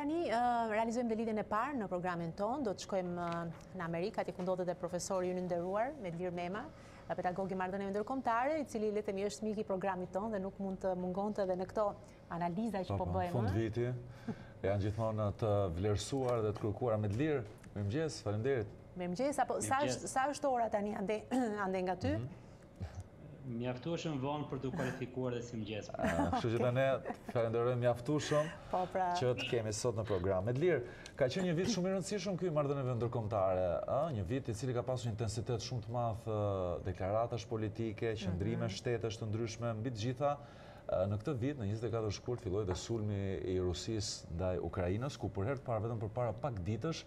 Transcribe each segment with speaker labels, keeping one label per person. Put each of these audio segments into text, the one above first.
Speaker 1: Tani realizojmë dhe lidhjen e parë në programin tonë. Do të shkojmë në Amerikë, atje ku ndodhet dhe profesori ynë i nderuar, Medlir Mema, pedagog i marrëdhënieve ndërkombëtare, i cili le të themi është mik i programit tonë dhe nuk mund të mungonte dhe në këto analiza që po bëjmë.
Speaker 2: Po, fundviti janë gjithmonë të vlerësuara dhe të kërkuara. Medlir, mirëmëngjes, faleminderit.
Speaker 1: Mirëmëngjes, apo sa është ora tani ande nga ty?
Speaker 3: Mjaftueshëm vonë për t'u kualifikuar dhe si mëngjes.
Speaker 2: Kështu që të falënderoj mjaftueshëm
Speaker 1: po, pra.
Speaker 2: që të kemi sot në program. Medlir, ka qenë një vit shumë i rëndësishëm ky i marrëdhënieve ndërkombëtare. Një vit i cili ka pasur një intensitet shumë të madh deklaratash politike, mhm. qëndrime, shtetesh të ndryshme, mbi të gjitha. Në këtë vit, në 24 shkurt, filloi dhe sulmi i Rusisë ndaj Ukrainës, ku për herë të parë vetëm përpara pak ditësh,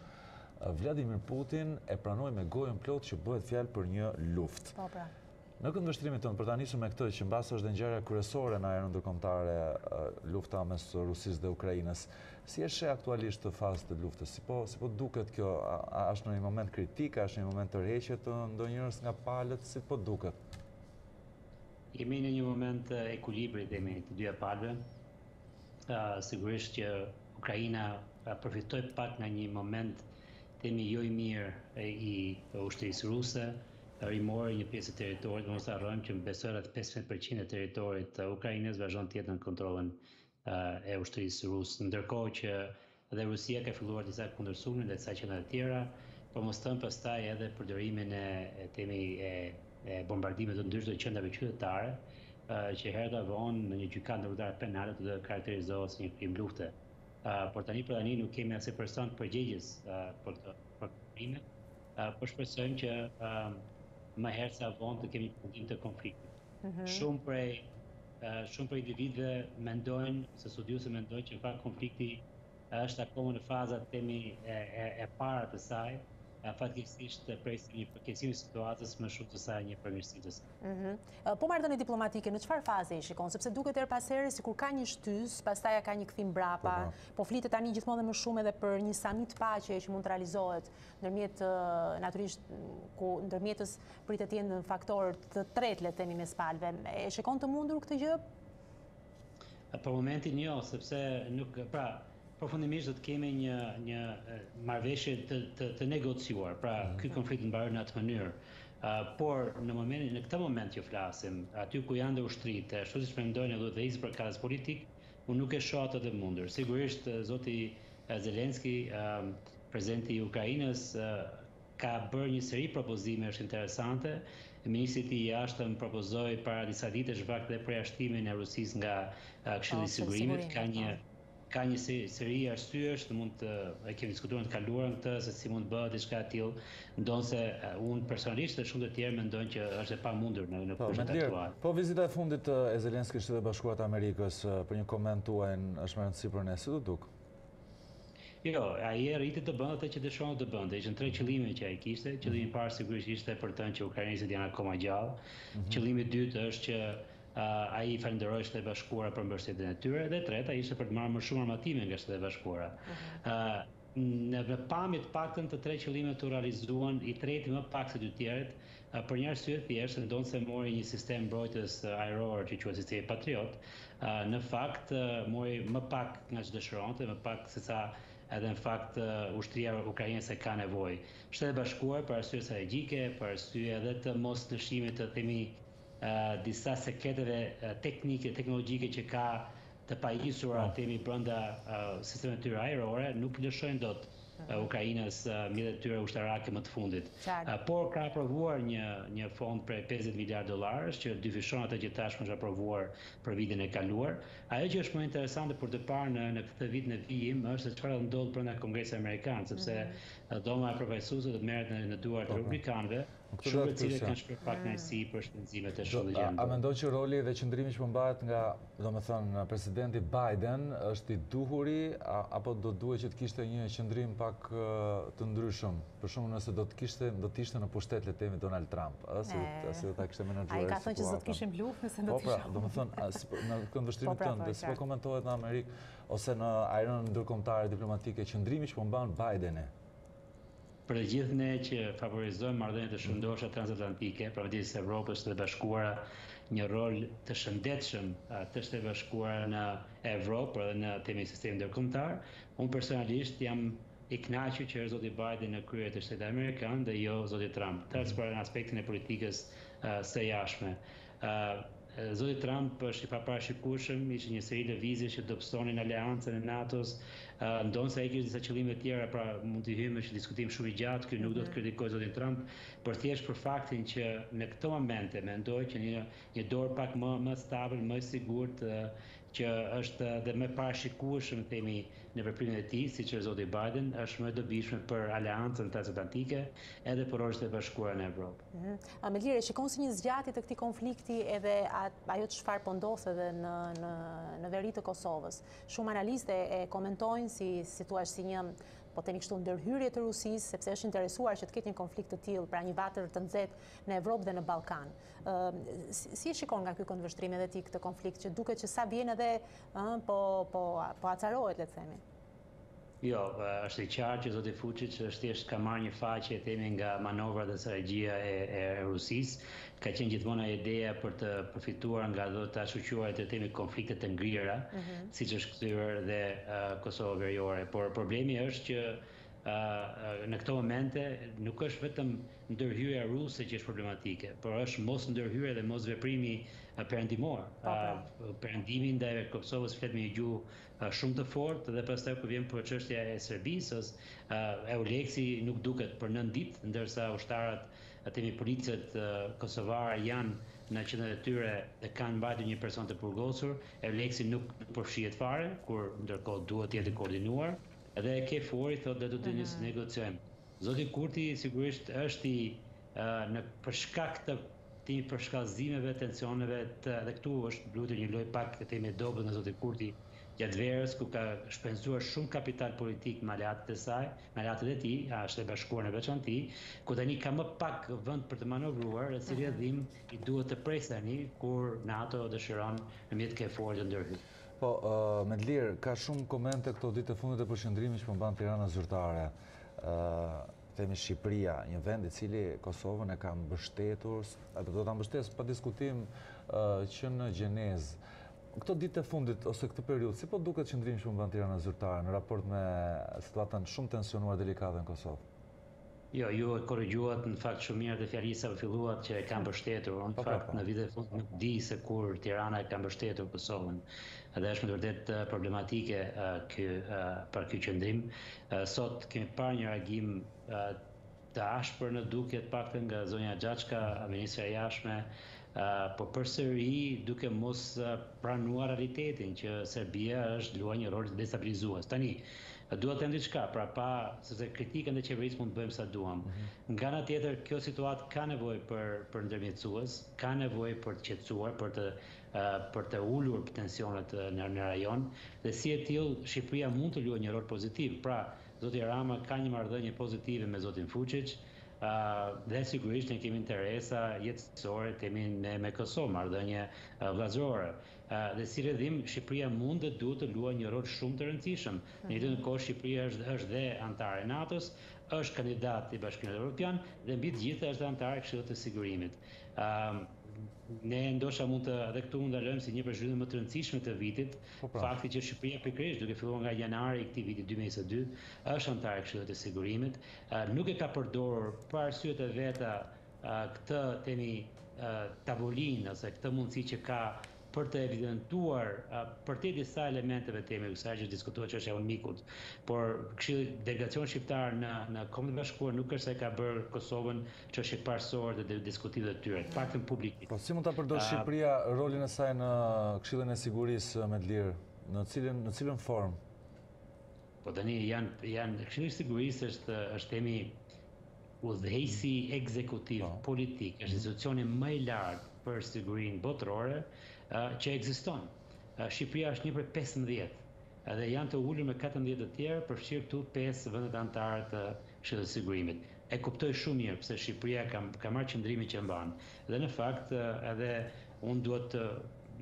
Speaker 2: Vladimir Putin e pranoi me gojën plot që bëhet fjalë për një luftë.
Speaker 1: Po pra.
Speaker 2: Në këndvështrimin tënd, për ta nisur me këtë, që mbase është dhe ngjarja kryesore në arenën ndërkombëtare, lufta mes Rusisë dhe Ukrainës, si e sheh aktualisht këtë fazë të luftës, si po, si po duket kjo, a është në një moment kritik, a është në një moment tërheqjeje të ndonjërës nga palët, si po duket?
Speaker 3: Jemi në një moment ekuilibri, themi, të dyja palëve, Sigurisht që Ukraina përfitoi pak nga një moment temi jo i mirë i ushtrisë ruse, rimori një pjesë të territorit, mos të harrojmë që besoj rreth 15% e territorit të Ukrainës vazhdon të jetë nën kontrollin e ushtrisë ruse. Ndërkohë që Dhe Rusia ka filluar disa kundërsulme në disa qendra të tjera, për të mos thënë pastaj edhe përdorimin e themi e bombardimeve të ndryshme të qendrave qytetare, që herët a vonë në një gjykatë ndërkombëtare penale do të karakterizohet si një krim lufte. Por tani për tani nuk kemi asnjë person përgjegjës për këto për këto krime, por shpresojmë që më herët se a vonë të kemi një përfundim të konfliktit. Shumë prej Shumë prej individëve mendojnë, ose studiuesve mendojnë që në fakt konflikti është akoma në fazat themi e para të saj, fatkeqësisht presim një përkeqësim të situatës më shumë se sa një përmirësim
Speaker 1: të saj. Po marrëdhëniet diplomatike në çfarë faze i shikon, sepse duket herë pas here sikur ka një shtysë, pastaj ka një kthim mbrapa, po flitet tani gjithmonë dhe më shumë edhe për një samit paqeje që mund të realizohet ndërmjet natyrisht ku ndërmjetës pritet të jenë faktorë të tretë le të themi mes palëve. E shikon të mundur këtë gjë?
Speaker 3: Për momentin jo, sepse nuk, pra, përfundimisht do të kemi një një marrëveshje të të, të negociuar. Pra, mhm. ky konflikt mbaron në atë mënyrë. Uh, por në momentin në këtë moment që flasim, aty ku janë dhe ushtritë, ashtu siç mendojnë edhe udhëheqësit përkatës politikë, Unë nuk e shoh atë të mundur. Sigurisht zoti Zelensky, presidenti i Ukrainës, ka bërë një seri propozimesh interesante. Ministri i tij i Jashtëm propozoi para disa ditësh në fakt dhe përjashtimin e Rusisë nga Këshilli i Sigurimit. Ka një ka një seri arsyesh, të mund të e kemi diskutuar në të kaluarën këtë se si mund të bëhet diçka e tillë. Ndonëse unë personalisht dhe shumë të tjerë mendojnë që është e pamundur në në kushtet aktuale.
Speaker 2: Po vizita e fundit e Zelenskyt në Shtetet e Bashkuara të Amerikës, për një koment tuajin, është me rëndësi për ne, si t'u duk?
Speaker 3: Jo, ai arriti të bënte atë që dëshironte të bënte. Ishin tre qëllime që ai kishte. Qëllimi i parë sigurisht ishte për të thënë që ukrainezët janë akoma gjallë. Qëllimi i dytë është që ai i falënderoi Shtetet e Bashkuara për mbështetjen e tyre dhe e treta ishte për të marrë më shumë armatime nga Shtetet e Bashkuara. Në pamje të paktën të tre qëllimet u realizuan, i treti më pak se dy të tjerët, për një arsye të thjeshtë, ndonëse mori një sistem mbrojtës ajror që quhet sistemi Patriot, në fakt mori më pak nga ç'dëshironte, më pak se sa edhe në fakt ushtria ukrainase ka nevojë. Shtetet e Bashkuara për arsye strategjike, për arsye edhe të mos lëshimit të themi disa sekreteve teknike, teknologjike që ka të pajisura të themi brenda sistemeve të tyre ajrore, nuk i lëshojnë dot Ukrainës mjetet e tyre ushtarake më të fundit. Por ka aprovuar një një fond prej pesëdhjetë miliardë dollarësh që dyfishon atë që tashmë është aprovuar për vitin e kaluar. Ajo që është më interesante për të parë në në këtë vit në vijim është se çfarë do të ndodhë brenda Kongresit amerikan, sepse Dhoma e Përfaqësuesve do të merret në në duart e republikanëve. Shumë prej të cilëve kanë shprehur pakënaqësi për shpenzimet e shëndë gjendë.
Speaker 2: A mendon që roli dhe qëndrimi që po mbahet nga, domethënë, presidenti Biden është i duhuri apo do duhej që të kishte një qëndrim pak të ndryshëm? Për shembull, nëse do të kishte, do të ishte në pushtet, le të themi, Donald Trump, ëh, si do, si do ta
Speaker 1: kishte menaxhuar situatën? Ai ka thënë që s'do të kishim luftë nëse do
Speaker 2: të isha unë. Po pra, domethënë, në këtë këndvështrim tënd, si po komentohet në Amerikë ose në arenën ndërkombëtare diplomatike qëndrimi që po mban Bideni?
Speaker 3: Për të gjithë ne që favorizojmë marrëdhëniet e shëndosha transatlantike, pra midis Evropës dhe Shteteve të Bashkuara, një rol të shëndetshëm të Shteteve të Bashkuara në Evropë, por edhe në të themi sistemin ndërkombëtar, unë personalisht jam i kënaqur që është zoti Biden në krye të Shtetit Amerikan dhe jo zoti Trump. Flas pra në aspektin e politikës së jashtme. Zoti Trump është i paparashikueshëm, kishte një seri lëvizjesh që dobësonin aleancën e NATO-s, ndonëse ai kishte disa qëllime të tjera, pra mund të hyjmë në një diskutim shumë i gjatë, këtu nuk dua të kritikoj zotin Trump, por thjesht për faktin që në këto momente mendoj që një një dorë pak më më stabil, më e sigurt, që është dhe më e parashikueshme themi në veprimet e tij, siç është zoti Biden, është më e dobishme për aleancën transatlantike edhe për rolin e Shteteve të Bashkuara në Evropë.
Speaker 1: A Medlir, e shikon si një zgjatje të këtij konflikti edhe ajo çfarë po ndodh edhe në veri të Kosovës. Shumë analistë e komentojnë si situatë si një, po themi kështu ndërhyrje të Rusisë, sepse është interesuar që të ketë një konflikt të tilë, pra një vatër të nxehtë në Evropë dhe në Ballkan. Si e shikon nga ky këndvështrim edhe ti këtë konflikt, që duket që sa vjen edhe po, po, po acarohet, le të themi?
Speaker 3: Jo, është e qartë që zoti Vuçiç është thjesht ka marrë një faqe themi nga manovrat dhe strategjia e e Rusisë. Ka qenë gjithmonë ajo ideja për të përfituar nga ato të ashtuquajtura të themi konflikte të ngrira, mm -hmm. siç është kthyer dhe uh, Kosova veriore. Por problemi është që në këto momente nuk është vetëm ndërhyrja ruse që është problematike, por është mosndërhyrja dhe mosveprimi perëndimor. Po, po. Perëndimi ndaj Kosovës flet me një gjuhë Shumë të fortë dhe pastaj kur vjen po çështja e Serbisë, Euleksi nuk duket për nëntë ditë, ndërsa ushtarët themi policët kosovarë janë në qendrat e tyre dhe kanë mbajtur një person të burgosur, Euleksi nuk përfshihet fare, kur ndërkohë duhet të jetë i koordinuar dhe KFOR-i thotë dhe do të negociojmë. Zoti Kurti sigurisht është i në për shkak të Ti përshkallëzimeve tensioneve të edhe këtu është luajtur një lojë pak le të themi e dobët nga zoti Kurti gjatë verës ku ka shpenzuar shumë kapital politik me aleatët e saj, me aleatët e tij, Shtetet e Bashkuara në veçanti, ku tani ka më pak vend për të manovruar e si rrjedhim i duhet të presë tani kur NATO dëshiron nëpërmjet KFOR të ndërhyjë.
Speaker 2: Po, Medlir, ka shumë komente këto ditë e fundit për qëndrimin që po mban Tirana zyrtare. themi Shqipëria, një vend i cili Kosovën e ka mbështetur, edhe do ta mbështesë pa diskutim që në gjenezë. Këto ditë e fundit ose këtë periudhë, si të duket qëndrimi që po mban Tirana zyrtare në raport me situatën shumë të tensionuar delikate në Kosovë?
Speaker 3: Jo, ju e korrigjuat në fakt shumë mirë atë fjali sa filluat që e ka mbështetur. Unë në fakt në vitet e fundit nuk di se kur Tirana e ka mbështetur Kosovën. Dhe është me të vërtetë problematike ky pra ky qëndrim. Sot kemi parë një reagim të ashpër në dukje të paktën nga zonja Xhaçka, ministrja e Jashtme, por përsëri duke mos pranuar realitetin që Serbia është duke luajtur një rol destabilizues. Tani, dua të them diçka, prapë, sepse kritika ndaj qeverisë mund të bëjmë sa duam. Nga ana tjetër, kjo situatë ka nevojë për për ndërmjetësues, ka nevojë për të qetësuar, për të për të ulur tensionet në në rajon dhe si e tillë Shqipëria mund të luajë një rol pozitiv. Pra, zoti Rama ka një marrëdhënie pozitive me zotin Vuçiç dhe sigurisht ne kemi interesa jetësore të kemi me me Kosovë, marrëdhënie vëllazërore. Dhe si rrjedhim Shqipëria mund dhe duhet të luajë një rol shumë të rëndësishëm. Në të njëjtën kohë Shqipëria është është dhe anëtare e NATO-s, është kandidat i Bashkimit Evropian dhe mbi të gjitha është dhe anëtare e Këshillit të Sigurimit. Ne ndoshta mund të edhe këtu mund të ndalojmë si një prej zhvillimeve më të rëndësishme të vitit, fakti që Shqipëria pikërisht duke filluar nga janari i këtij viti dy mijë e njëzet e dy, është anëtare e Këshillit të Sigurimit, nuk e ka përdorur për arsyet e veta këtë themi tavolinë ose këtë mundësi që ka për të evidentuar përtej disa elementeve të themi kësaj që diskutohet çështja e UNMIK-ut, por këshilli, delegacioni shqiptar në në Kombet e Bashkuara nuk është se e ka bërë Kosovën çështje parësore të diskutimit të tyre, të paktën publikisht.
Speaker 2: Po si mund ta përdorë Shqipëria rolin e saj në Këshillin e Sigurisë Medlir, në cilën në cilën formë?
Speaker 3: Po tani janë janë Këshilli i Sigurisë është është themi Udhëheqësi ekzekutiv politik është institucioni më i lartë për sigurinë botërore që ekziston. Shqipëria është një prej pesëmbëdhjetë dhe janë të ulur me katërmbëdhjetë të tjerë, përfshirë këtu pesë vendet anëtare të Këshillit të Sigurimit. E kuptoj shumë mirë pse Shqipëria ka marrë qëndrimin që mban dhe në fakt edhe unë dua të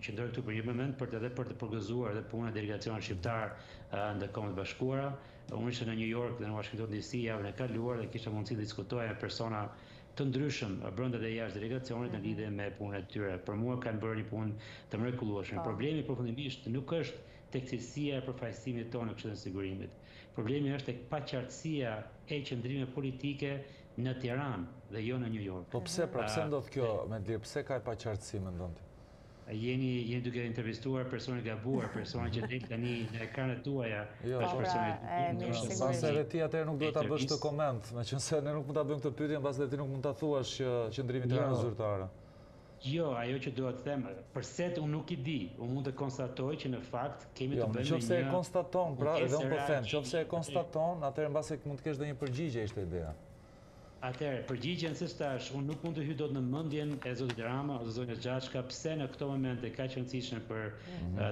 Speaker 3: qëndroj këtu për një moment për të edhe për të përgëzuar edhe punën e delegacionit shqiptar në Kombet e Bashkuara, Unë isha në New York dhe në Uashington DC javën e kaluar dhe kisha mundësi të diskutoja me persona të ndryshëm brenda dhe jashtë delegacionit në lidhje me punën e tyre. Për mua kanë bërë një punë të mrekullueshme. Problemi përfundimisht nuk është tek cilësia e përfaqësimit tonë në Këshillin e Sigurimit. Problemi është tek paqartësia e qëndrimeve politike në Tiranë dhe jo në New York.
Speaker 2: Po pse, pra pse ndodh kjo, Medlir, pse ka paqartësi mendon ti?
Speaker 3: Jeni jeni duke intervistuar personin e gabuar, personi që del tani në ekranet tuaja,
Speaker 2: jo, është po, pra, personi i gabuar. Ndoshta se edhe ti atëherë nuk duhet ta bësh këtë koment, meqenëse ne nuk mund ta bëjmë këtë pyetje, mbase dhe ti nuk mund ta thuash që qëndrimi i jo, është zyrtare.
Speaker 3: Jo, ajo që dua të them, përse unë nuk i di, unë mund të konstatoj që në fakt kemi
Speaker 2: jo,
Speaker 3: të bëjmë një... Jo,
Speaker 2: nëse e konstaton, pra edhe unë po them, nëse e konstaton, atëherë mbase mund të kesh dhe një përgjigje ishte ideja.
Speaker 3: Atëherë, përgjigjen siç thashë, unë nuk mund të hyj dot në mendjen e zotit Rama ose zonjës Xhaçka pse në këto momente kaq të rëndësishme për,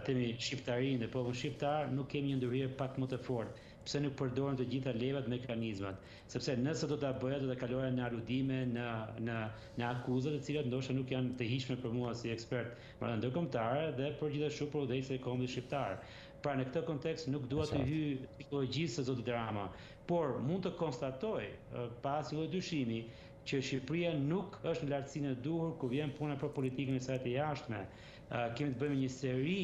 Speaker 3: themi, shqiptarinë dhe popullin shqiptar, nuk kemi një ndërhyrje pak më të fortë, pse nuk përdorim të gjitha levat, mekanizmat. Sepse nëse do ta bëja do të kaloja në aludime, në, në, në akuza të cilat ndoshta nuk janë të hijshme për mua si ekspert i marrëdhënieve ndërkombëtare dhe për gjithashtu për udhëheqësit e kombit shqiptar. Pra në këtë kontekst nuk dua të hyj psikologjisë së zotit Rama, Por, mund të konstatoj, pa asnjë lloj dyshimi, që Shqipëria nuk është në lartësinë e duhur kur vjen puna për politikën e saj të jashtme. Kemi të bëjmë me një seri,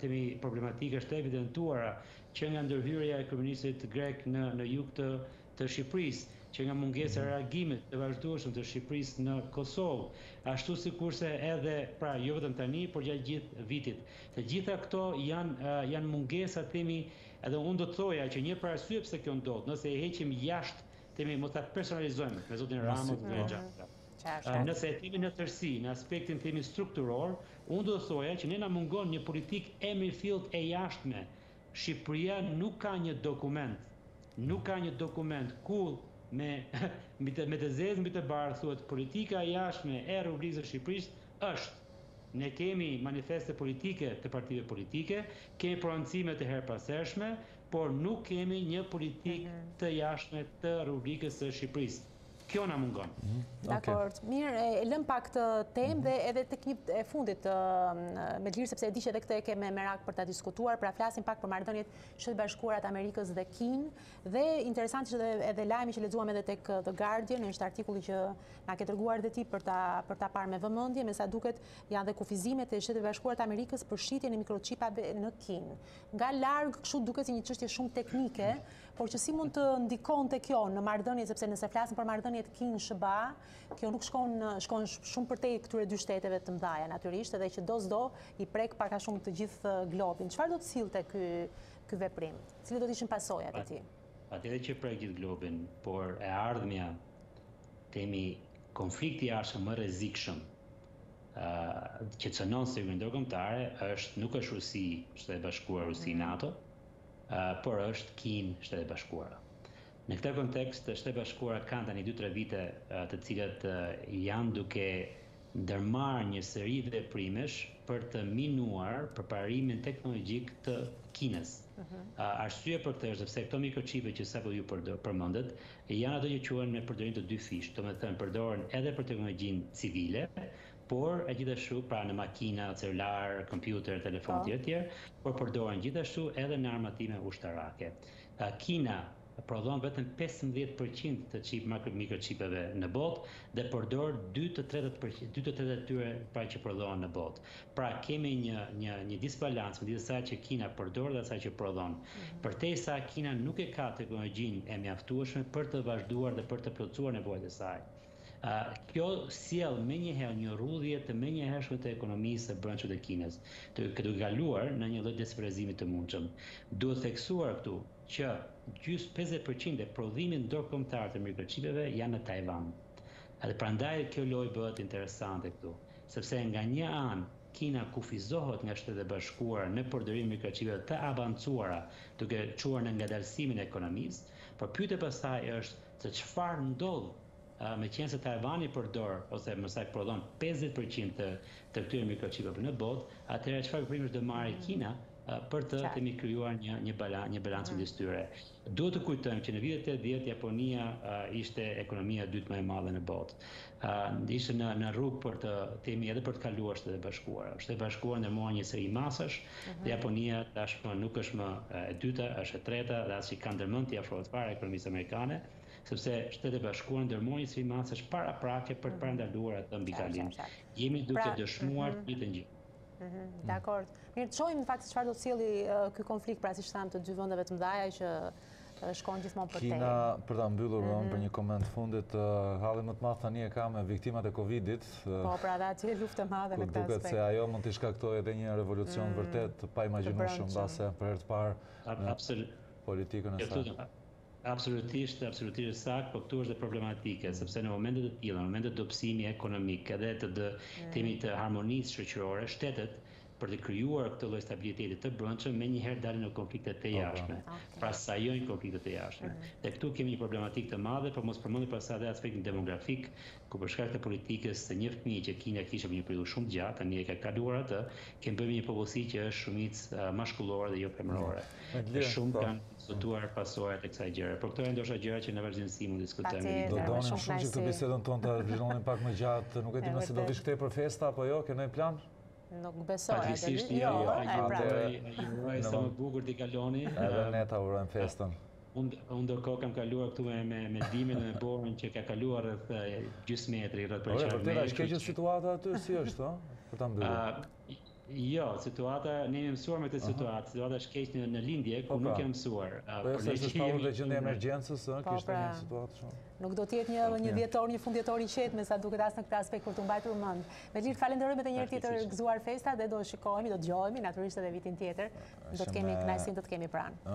Speaker 3: themi, problematikash të evidentuara, që nga ndërhyrja e kryeministrit grek në në jug të të Shqipërisë, që nga mungesa e reagimit të vazhdueshëm të Shqipërisë në Kosovë, ashtu sikurse edhe, pra jo vetëm tani, por gjatë gjithë vitit. Të gjitha këto janë janë mungesa, themi, Edhe unë do të thoja që një prej arsyeve pse kjo ndodh, nëse e heqim jashtë, themi mos ta personalizojmë me zotin Rama ose zonjën Xhaçka. Nëse e themi në tërësi, në aspektin themi strukturor, unë do të thoja që ne na mungon një politikë e mirëfilltë e jashtme. Shqipëria nuk ka një dokument, nuk ka një dokument ku me me të zezë mbi të bardhë thuhet politika e jashtme e Republikës së Shqipërisë Është, Ne kemi manifeste politike të partive politike, kemi prononcime të herëpashershme, por nuk kemi një politikë të jashtme të Republikës së Shqipërisë. Kjo na mungon.
Speaker 1: Dakord. Mirë, e lëmë pak këtë temë dhe edhe tek një e fundit më e lirë sepse e di që edhe këtë e ke me merak për ta diskutuar, pra flasim pak për marrëdhëniet Shtetet e Bashkuara të Amerikës dhe Kinë, Dhe interesant ishte edhe edhe lajmi që lexuam edhe tek uh, The Guardian, është artikulli që na ke dërguar edhe ti për ta për ta parë me vëmendje, me sa duket janë dhe kufizimet e Shteteve të Bashkuara të Amerikës për shitjen e mikroçipave në Kinë. Nga larg kështu duket si një çështje shumë teknike, por që si mund të ndikonte kjo në marrëdhënie sepse nëse flasim për marrëdhëniet Kinë SHBA, kjo nuk shkon shkon shumë përtej këtyre dy shteteve të mëdha natyrisht edhe që do s'do i prek pak a shumë të gjithë uh, globin. Çfarë do të sillte ky ky veprim? Cilat do të ishin pasojat e
Speaker 3: tij? Patjetër që prek gjithë globin, por e ardhmja, themi, konflikti i ardhshëm më i rrezikshëm që cënon sigurinë ndërkombëtare është nuk është Rusi, Shtetet e Bashkuara, Rusi, NATO, por është Kinë, Shtetet e Bashkuara. Në këtë kontekst, Shtetet e Bashkuara kanë tani dy tre vite të cilat janë duke ndërmarrë një seri veprimesh për të minuar përparimin teknologjik të Kinës. Arsyeja për këtë është sepse këto mikroçipe që sapo ju përmendët janë ato që quhen me përdorim të dyfishtë, domethënë përdoren edhe për teknologjinë civile, por e gjithashtu pra në makina, celularë, kompjuterë, telefonë etj etj, por përdoren gjithashtu edhe në armatime ushtarake. Kina, prodhon vetëm pesëmbëdhjetë për qind të çip mikroçipeve në botë dhe përdor dy të tretat për dy të tretat e tyre pra që prodhohen në botë pra kemi një një një disbalancë midis asaj që Kina përdor dhe asaj që prodhon përderisa Kina nuk e ka teknologjinë e mjaftueshme për të vazhduar dhe për të plotësuar nevojat e saj ë kjo sjell menjëherë një rrudhje të menjëhershme të ekonomisë së brendshme të Kinës duke kaluar në një lloj destabilizimi të mundshëm duhet theksuar këtu që gjysmë pesëdhjetë për qind e prodhimit ndërkombëtar të mikroçipeve janë në Tajvan. Dhe prandaj kjo lojë bëhet interesante këtu, sepse nga një anë Kina kufizohet nga Shtetet e Bashkuara në përdorimin e mikroçipeve të avancuara duke çuar në ngadalësimin e ekonomisë, por pyetja pastaj është se çfarë ndodh meqenëse Tajvani përdor ose më saktë prodhon pesëdhjetë për qind të këtyre mikroçipeve në botë, atëherë çfarë veprimesh do marrë Kina për të themi krijuar një një balancë një balancë midis tyre. Duhet të kujtojmë që në vitet tetëdhjetë Japonia ishte ekonomia e dytë më e madhe në botë. Ishte në në rrugë për të themi edhe për të kaluar Shtetet e Bashkuara. Shtetet e Bashkuara ndërmorën një seri masash dhe Japonia tashmë nuk është më e dyta, është e treta dhe as i ka ndërmend t'i afrohet më fare ekonomisë amerikane, sepse Shtetet e Bashkuara ndërmorën një seri masash paraprake për të parandaluar atë mbikalimin. Jemi duke dëshmuar të njëjtën.
Speaker 1: Mhm, dakord. Mirë, shohim në fakt çfarë do të sjellë ky konflikt, pra siç thamë të dy vendeve të mëdhaja, që shkon gjithmonë përtej.
Speaker 2: Kina, për ta mbyllur, mhm. për një koment të fundit, hallin më të madhë tani e ka me viktimat e Covidit.
Speaker 1: Po, pra dhe atje luftë e madhe në këtë
Speaker 2: aspekt. Ku duket se ajo mund të shkaktojë edhe një revolucion mhm. vërtet, të paimagjinueshëm, mbase për herë të parë në politikën e saj.
Speaker 3: Absolutisht, absolutisht është saktë, po këtu është dhe problematike, sepse në momente të tilla, në momente të dobësimi ekonomik edhe të të themi të harmonisë shoqërore, shtetet për të krijuar këtë lloj stabiliteti të brendshëm menjëherë dalin në konflikte të jashtme, pra sajojnë konflikte të jashtme. Dhe këtu kemi një problematikë të madhe, pa mos përmendur pastaj edhe aspektin demografik, ku për shkak të politikës së një fëmije që Kina kishte për një periudhë shumë të gjatë, tani e ka kaluar atë, kemi të bëjmë me një popullsi që është shumicë mashkullore dhe jo femërore. Dhe shumë kanë diskutuar pasojat e kësaj gjëje. Por këto janë ndoshta gjëra që në vazhdimësi mund të diskutojmë me dikë tjetër.
Speaker 2: Do donim shumë që këtë bisedën tonë ta zhvillonim pak më gjatë, nuk e di nëse do vish këtej për festa apo jo, ke ndonjë plan?
Speaker 1: Nuk besoj,
Speaker 3: edhe unë jo, e pra. Sa më bukur t'i kaloni.
Speaker 2: Edhe ne ta urojmë festën.
Speaker 3: Unë ndërkohë kam kaluar këtu me dimrin dhe me borën që ka kaluar rreth gjysmë metri, rreth tre çerek
Speaker 2: metri. Ore, vërtet, a është keq situata aty, si është, o, për ta mbyllur?
Speaker 3: Jo, situata, ne jemi mësuar me këtë situatë, situata është keq në lindje, ku nuk janë mësuar.
Speaker 2: Po, se është shpallur dhe gjendja e emergjencës, kishte një situatë shumë.
Speaker 1: Nuk do të jetë një një dhjetor, një fund dhjetor i qetë, me sa duket as në këtë aspekt për t'u mbajtur mend. Melir të falënderoj edhe një herë tjetër gëzuar festat dhe do shikohemi, do dëgjohemi, natyrisht edhe vitin tjetër, do të kemi kënaqësinë, do të kemi pranë.